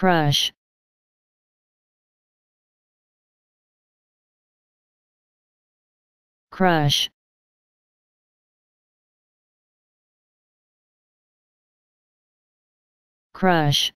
crush. Crush. Crush.